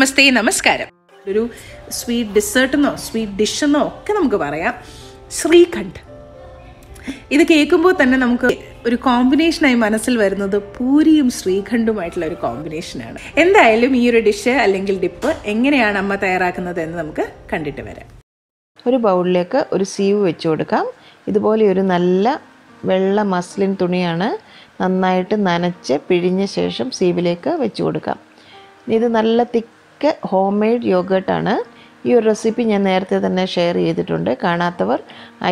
നമസ്തേ നമസ്കാരം. ഒരു sweet ഡിസേർട്ടെന്നോ sweet ഡിഷെന്നോ ഒക്കെ നമുക്ക് പറയാം. ശ്രീഖണ്ഡ്. ഇത് കേൾക്കുമ്പോൾ തന്നെ നമുക്ക് ഒരു കോമ്പിനേഷനായി മനസ്സിൽ വരുന്നത് പൂരിയും ശ്രീഖണ്ഡുമായിട്ടുള്ള ഒരു കോമ്പിനേഷനാണ് എന്തായാലും ഈ ഒരു ഡിഷ് അല്ലെങ്കിൽ ഡിപ്പ് എങ്ങനെയാണ് അമ്മ തയ്യാറാക്കുന്നത് എന്ന് നമുക്ക് കണ്ടിട്ട് വരാം. ഒരു ബൗളിലേക്ക് ഒരു സീവ് വെച്ച് കൊടുക്കാം. ഇതുപോലെ ഒരു നല്ല വെള്ള മസ്ലിൻ തുണിയാണ് നന്നായിട്ട് നനച്ച് പിഴിഞ്ഞ ശേഷം സീവിലേക്ക് വെച്ച് കൊടുക്കാം. ഇത് നല്ല തിക്ക് ഹോം മെയ്ഡ് യോഗേർട്ടാണ് ഈ ഒരു റെസിപ്പി ഞാൻ നേരത്തെ തന്നെ ഷെയർ ചെയ്തിട്ടുണ്ട്. കാണാത്തവർ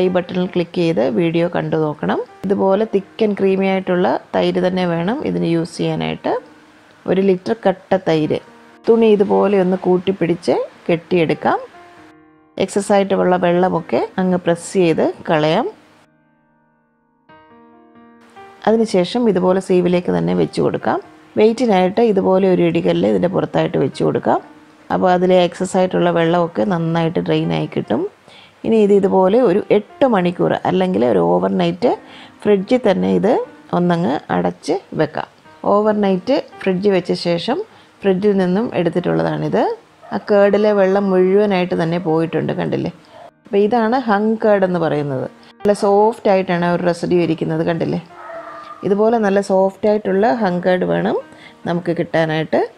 ഐ ബട്ടണിൽ ക്ലിക്ക് ചെയ്ത് വീഡിയോ കണ്ടു നോക്കണം. ഇതുപോലെ തിക്ക് ആൻഡ് ക്രീമി ആയിട്ടുള്ള തൈര് തന്നെ വേണം ഇതിന് യൂസ് ചെയ്യാനായിട്ട്. ഒരു ലിറ്റർ കട്ട തൈര്. തുണി ഇതുപോലെ ഒന്ന് കൂട്ടിപ്പിടിച്ച് കെട്ടിയെടുക്കാം. എക്സസ് ആയിട്ടുള്ള വെള്ളമൊക്കെ അങ്ങ് പ്രസ് ചെയ്ത് കളയാം. അതിനുശേഷം ഇതുപോലെ സീവിലേക്ക് തന്നെ വെച്ച് കൊടുക്കാം. വെയിറ്റിനായിട്ട് ഇതുപോലെ ഒരു ഇടികല്ല് ഇതിന്റെ പുറത്തായിട്ട് വെച്ച് കൊടുക്കാം. അപ്പോൾ അതിലെ എക്സസ് ആയിട്ടുള്ള വെള്ളമൊക്കെ നന്നായിട്ട് ഡ്രെയിൻ ആയി കിട്ടും. ഇനി ഇത് ഇതുപോലെ ഒരു എട്ട് മണിക്കൂർ അല്ലെങ്കിൽ ഒരു ഓവർനൈറ്റ് ഫ്രിഡ്ജിൽ തന്നെ ഇത് ഒന്നങ്ങ് അടച്ച് വെക്കാം. ഓവർനൈറ്റ് ഫ്രിഡ്ജ് വെച്ച ശേഷം ഫ്രിഡ്ജിൽ നിന്നും എടുത്തിട്ടുള്ളതാണിത്. ആ കേടിലെ വെള്ളം മുഴുവനായിട്ട് തന്നെ പോയിട്ടുണ്ട് കണ്ടില്ലേ? അപ്പോൾ ഇതാണ് ഹങ് കേഡ് എന്ന് പറയുന്നത്. നല്ല സോഫ്റ്റ് ആയിട്ടാണ് ഒരു റെസിഡ്യൂ ഇരിക്കുന്നത് കണ്ടില്ലേ? ഇതുപോലെ നല്ല സോഫ്റ്റ് ആയിട്ടുള്ള ഹങ് കേഡ് വേണം. നമുക്ക് കിട്ടാനായിട്ട്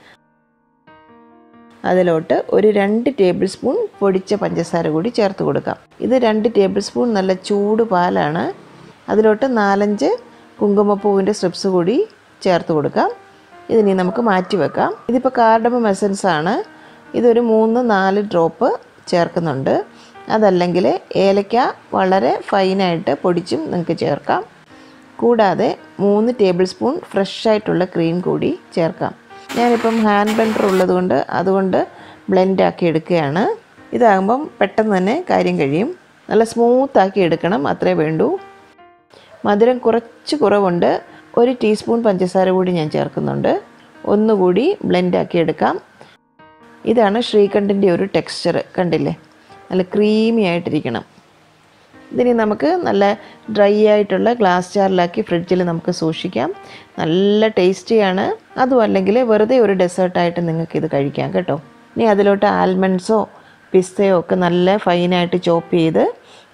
അതിലോട്ട് ഒരു രണ്ട് ടേബിൾ സ്പൂൺ പൊടിച്ച പഞ്ചസാര കൂടി ചേർത്ത് കൊടുക്കാം. ഇത് രണ്ട് ടേബിൾ സ്പൂൺ നല്ല ചൂട് പാലാണ്. അതിലോട്ട് നാലഞ്ച് കുങ്കുമപ്പൂവിന്റെ സ്ട്രിപ്സ് കൂടി ചേർത്ത് കൊടുക്കാം. ഇതിനി നമുക്ക് മാറ്റി വെക്കാം. ഇതിപ്പോൾ കാർഡമം എസൻസ് ആണ്. ഇതൊരു മൂന്ന് നാല് ഡ്രോപ്പ് ചേർക്കുന്നുണ്ട്. അതല്ലെങ്കിൽ ഏലക്ക വളരെ ഫൈനായിട്ട് പൊടിച്ചും നിങ്ങൾക്ക് ചേർക്കാം. കൂടാതെ മൂന്ന് ടേബിൾ സ്പൂൺ ഫ്രഷ് ആയിട്ടുള്ള ക്രീം കൂടി ചേർക്കാം. ഞാനിപ്പം ഹാൻഡ് ബ്ലെൻഡർ ഉള്ളതുകൊണ്ട് അതുകൊണ്ട് ബ്ലെൻഡ് ആക്കി എടുക്കുകയാണ്. ഇതാകുമ്പം പെട്ടെന്ന് തന്നെ കാര്യം കഴിയും. നല്ല സ്മൂത്ത് ആക്കി എടുക്കണം അത്രേ വേണ്ടൂ. മധുരം കുറച്ച് കുറവുണ്ട്. ഒരു ടീസ്പൂൺ പഞ്ചസാര കൂടി ഞാൻ ചേർക്കുന്നുണ്ട്. ഒന്നുകൂടി ബ്ലെൻഡ് ആക്കി എടുക്കാം. ഇതാണ് ശ്രീകണ്ഠന്റെ ഒരു ടെക്സ്ചർ കണ്ടില്ലേ? നല്ല ക്രീമി ആയിട്ടിരിക്കണം. ഇതിനി നമുക്ക് നല്ല ഡ്രൈ ആയിട്ടുള്ള ഗ്ലാസ് ജാറിലാക്കി ഫ്രിഡ്ജിൽ നമുക്ക് സൂക്ഷിക്കാം. നല്ല ടേസ്റ്റിയാണ്. അതും അല്ലെങ്കിൽ വെറുതെ ഒരു ഡെസേർട്ടായിട്ട് നിങ്ങൾക്ക് ഇത് കഴിക്കാം കേട്ടോ. ഇനി അതിലോട്ട് ആൽമണ്ട്സോ പിസ്തയോ ഒക്കെ നല്ല ഫൈനായിട്ട് ചോപ്പ് ചെയ്ത്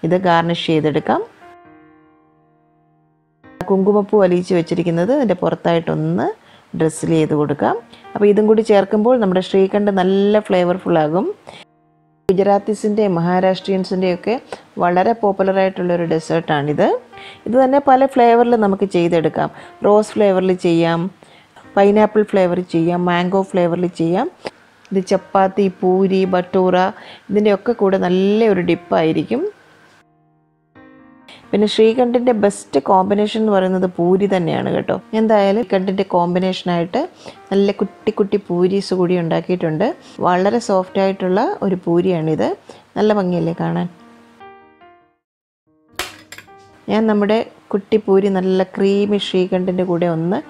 ഇത് ഗാർണിഷ് ചെയ്തെടുക്കാം. കുങ്കുമപ്പൂ അലിയിച്ച് വെച്ചിരിക്കുന്നത് അതിന്റെ പുറത്തായിട്ടൊന്ന് ഡ്രസ്സിൽ ചെയ്ത് കൊടുക്കാം. അപ്പോൾ ഇതും കൂടി ചേർക്കുമ്പോൾ നമ്മുടെ ശ്രീകണ്ഠ് നല്ല ഫ്ലേവർഫുള്ളാകും ഗുജറാത്തീസിന്റെയും മഹാരാഷ്ട്രീയൻസിന്റെയും ഒക്കെ വളരെ പോപ്പുലറായിട്ടുള്ളൊരു ഡെസേർട്ടാണിത്. ഇത് തന്നെ പല ഫ്ലേവറിൽ നമുക്ക് ചെയ്തെടുക്കാം. റോസ് ഫ്ലേവറിൽ ചെയ്യാം പൈനാപ്പിൾ ഫ്ലേവറിൽ ചെയ്യാം മാംഗോ ഫ്ലേവറിൽ ചെയ്യാം. ഇത് ചപ്പാത്തി പൂരി ബട്ടൂറ ഇതിന്റെയൊക്കെ കൂടെ നല്ലൊരു ഡിപ്പായിരിക്കും. പിന്നെ ശ്രീകണ്ഠിന്റെ ബെസ്റ്റ് കോമ്പിനേഷൻ എന്ന് പറയുന്നത് പൂരി തന്നെയാണ് കേട്ടോ. എന്തായാലും ശ്രീകണ്ഠിന്റെ കോമ്പിനേഷനായിട്ട് നല്ല കുട്ടി കുട്ടി പൂരീസ് കൂടി ഉണ്ടാക്കിയിട്ടുണ്ട്. വളരെ സോഫ്റ്റ് ആയിട്ടുള്ള ഒരു പൂരിയാണിത്. നല്ല ഭംഗിയല്ലേ കാണാൻ? ഞാൻ നമ്മുടെ കുട്ടി പൂരി നല്ല ക്രീമി ശ്രീകണ്ഠിന്റെ കൂടെ ഒന്ന്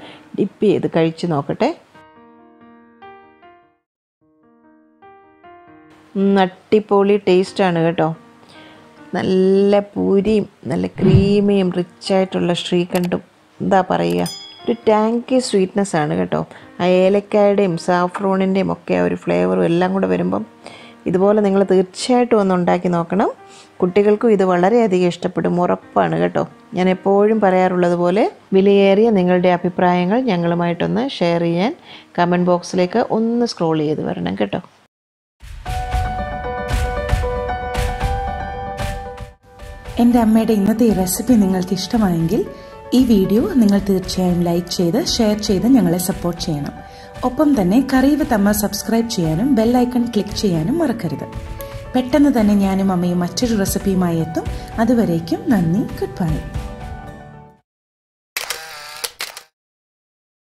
ഡിപ്പ് ചെയ്ത് കഴിച്ച് നോക്കട്ടെ. നട്ടിപ്പൊളി ടേസ്റ്റാണ് കേട്ടോ. നല്ല പൂരിയും നല്ല ക്രീമിയും റിച്ചായിട്ടുള്ള ശ്രീകണ്ഠും എന്താ പറയുക? ഒരു ടാങ്കി സ്വീറ്റ്നെസ് ആണ് കേട്ടോ. ആ ഏലക്കായുടെയും സാഫ്രോണിന്റെയും ഒക്കെ ആ ഒരു ഫ്ലേവറും എല്ലാം കൂടെ വരുമ്പം ഇതുപോലെ നിങ്ങൾ തീർച്ചയായിട്ടും ഒന്ന് ഉണ്ടാക്കി നോക്കണം. കുട്ടികൾക്കും ഇത് വളരെയധികം ഇഷ്ടപ്പെടും ഉറപ്പാണ് കേട്ടോ. ഞാൻ എപ്പോഴും പറയാറുള്ളത് പോലെ വിലയേറിയ നിങ്ങളുടെ അഭിപ്രായങ്ങൾ ഞങ്ങളുമായിട്ടൊന്ന് ഷെയർ ചെയ്യാൻ കമന്റ് ബോക്സിലേക്ക് ഒന്ന് സ്ക്രോൾ ചെയ്ത് വരണം കേട്ടോ. എന്റെ അമ്മയുടെ ഇന്നത്തെ ഈ റെസിപ്പി നിങ്ങൾക്ക് ഇഷ്ടമായെങ്കിൽ ഈ വീഡിയോ നിങ്ങൾ തീർച്ചയായും ലൈക്ക് ചെയ്ത് ഷെയർ ചെയ്ത് ഞങ്ങളെ സപ്പോർട്ട് ചെയ്യണം. ഒപ്പം തന്നെ കറിവ് തമ്മ സബ്സ്ക്രൈബ് ചെയ്യാനും ബെല്ലൈക്കൺ ക്ലിക്ക് ചെയ്യാനും മറക്കരുത്. പെട്ടെന്ന് തന്നെ ഞാനും അമ്മയും മറ്റൊരു റെസിപ്പിയുമായി എത്തും. അതുവരേക്കും നന്ദി ഗുഡ് ബൈ